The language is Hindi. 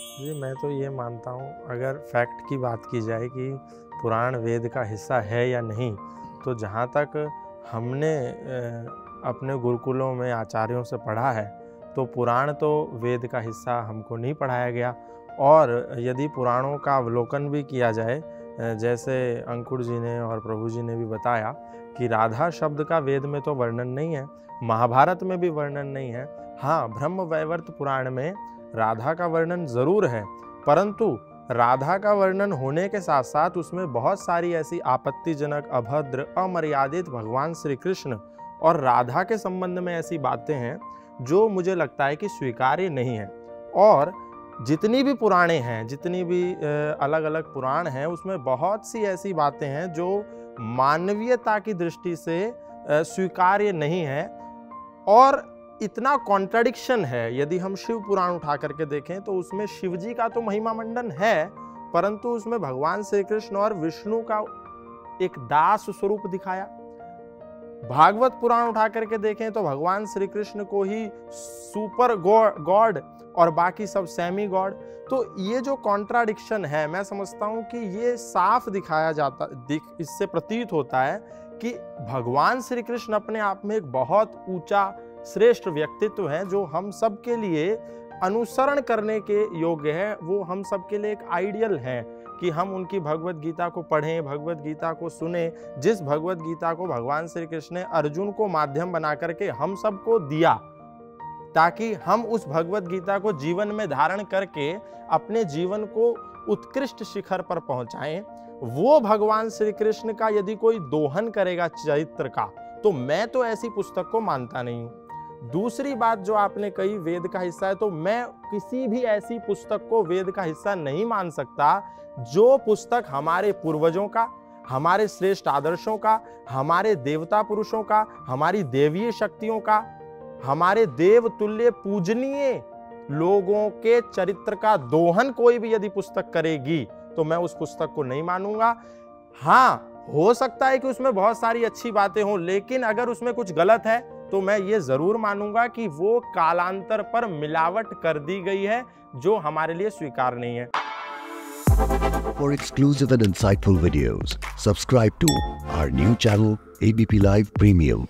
जी, मैं तो ये मानता हूँ, अगर फैक्ट की बात की जाए कि पुराण वेद का हिस्सा है या नहीं तो जहाँ तक हमने अपने गुरुकुलों में आचार्यों से पढ़ा है तो पुराण तो वेद का हिस्सा हमको नहीं पढ़ाया गया। और यदि पुराणों का अवलोकन भी किया जाए जैसे अंकुर जी ने और प्रभु जी ने भी बताया कि राधा शब्द का वेद में तो वर्णन नहीं है, महाभारत में भी वर्णन नहीं है। हाँ ब्रह्म वैवर्त पुराण में राधा का वर्णन ज़रूर है, परंतु राधा का वर्णन होने के साथ साथ उसमें बहुत सारी ऐसी आपत्तिजनक, अभद्र, अमर्यादित भगवान श्री कृष्ण और राधा के संबंध में ऐसी बातें हैं, जो मुझे लगता है कि स्वीकार्य नहीं है। और जितनी भी पुराणे हैं, जितनी भी अलग अलग पुराण हैं, उसमें बहुत सी ऐसी बातें हैं, जो मानवीयता की दृष्टि से स्वीकार्य नहीं है। और इतना कॉन्ट्राडिक्शन है, यदि हम शिव पुराण उठा करके देखें तो उसमें शिव जी का तो महिमा मंडन है, परंतु उसमें भगवान श्री कृष्ण और विष्णु का एक दास स्वरूप दिखाया। भागवत पुराण उठा करके देखें तो भगवान श्री कृष्ण को ही सुपर गॉड और बाकी सब सेमी गॉड तो ये जो कॉन्ट्राडिक्शन है, मैं समझता हूँ कि ये साफ़ दिखाया जाता, दिख, इससे प्रतीत होता है कि भगवान श्री कृष्ण अपने आप में एक बहुत ऊँचा श्रेष्ठ व्यक्तित्व है, जो हम सब के लिए अनुसरण करने के योग्य है, वो हम सब के लिए एक आइडियल है कि हम उनकी भगवत गीता को पढ़ें, भगवत गीता को सुने, जिस भगवत गीता को भगवान श्री कृष्ण ने अर्जुन को माध्यम बना करके हम सबको दिया, ताकि हम उस भगवत गीता को जीवन में धारण करके अपने जीवन को उत्कृष्ट शिखर पर पहुंचाएँ। वो भगवान श्री कृष्ण का यदि कोई दोहन करेगा चरित्र का तो मैं तो ऐसी पुस्तक को मानता नहीं हूँ। दूसरी बात जो आपने कही, वेद का हिस्सा है तो मैं किसी भी ऐसी पुस्तक को वेद का हिस्सा नहीं मान सकता, जो पुस्तक हमारे पूर्वजों का, हमारे श्रेष्ठ आदर्शों का, हमारे देवता पुरुषों का, हमारी देवीय शक्तियों का, हमारे देव तुल्य पूजनीय लोगों के चरित्र का दोहन कोई भी यदि पुस्तक करेगी तो मैं उस पुस्तक को नहीं मानूँगा। हाँ हो सकता है कि उसमें बहुत सारी अच्छी बातें हों, लेकिन अगर उसमें कुछ गलत है तो मैं ये ज़रूर मानूँगा कि वो कालांतर पर मिलावट कर दी गई है जो हमारे लिए स्वीकार नहीं है For exclusive and insightful videos, subscribe to our new channel ABP Live Premium.